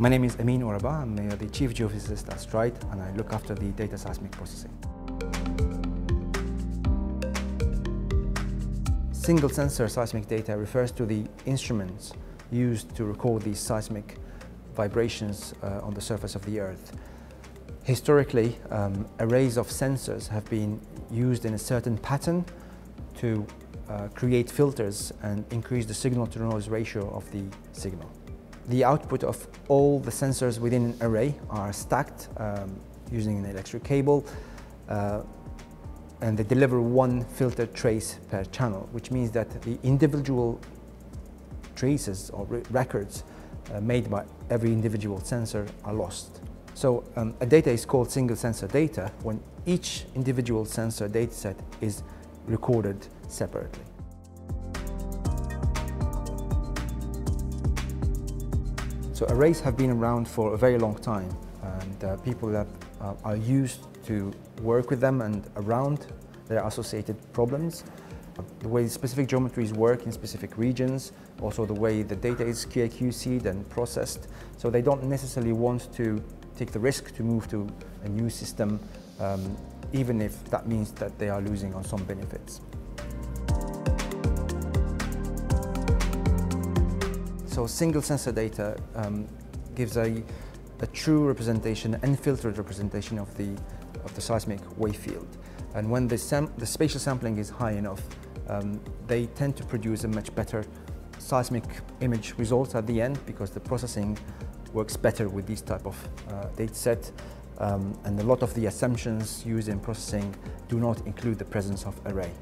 My name is Amine Ourabah, I'm uh, the Chief Geophysicist at STRYDE and I look after the data seismic processing. Single sensor seismic data refers to the instruments used to record these seismic vibrations uh, on the surface of the Earth. Historically, um, arrays of sensors have been used in a certain pattern to uh, create filters and increase the signal to noise ratio of the signal. The output of all the sensors within an array are stacked um, using an electric cable uh, and they deliver one filter trace per channel, which means that the individual traces or records uh, made by every individual sensor are lost. So um, a data is called single sensor data when each individual sensor dataset is recorded separately. So arrays have been around for a very long time and uh, people that uh, are used to work with them and around their associated problems. The way specific geometries work in specific regions, also the way the data is QAQC'd and processed. So they don't necessarily want to take the risk to move to a new system, um, even if that means that they are losing on some benefits. So single sensor data um, gives a, a true representation, unfiltered representation of the, of the seismic wave field. And when the, the spatial sampling is high enough, um, they tend to produce a much better seismic image results at the end because the processing works better with this type of uh, data set. Um, and a lot of the assumptions used in processing do not include the presence of array.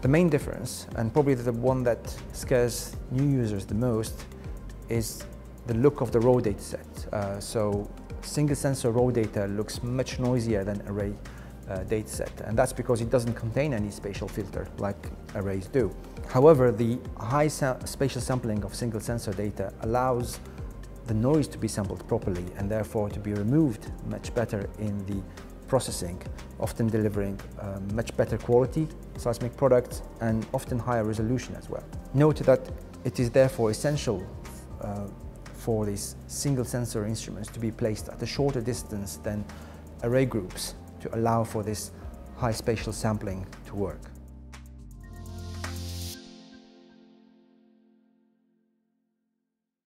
The main difference, and probably the one that scares new users the most, is the look of the raw data set. Uh, so single sensor raw data looks much noisier than array uh, data set, and that's because it doesn't contain any spatial filter like arrays do. However, the high sa spatial sampling of single sensor data allows the noise to be sampled properly and therefore to be removed much better in the processing, often delivering uh, much better quality seismic products and often higher resolution as well. Note that it is therefore essential uh, for these single sensor instruments to be placed at a shorter distance than array groups to allow for this high spatial sampling to work.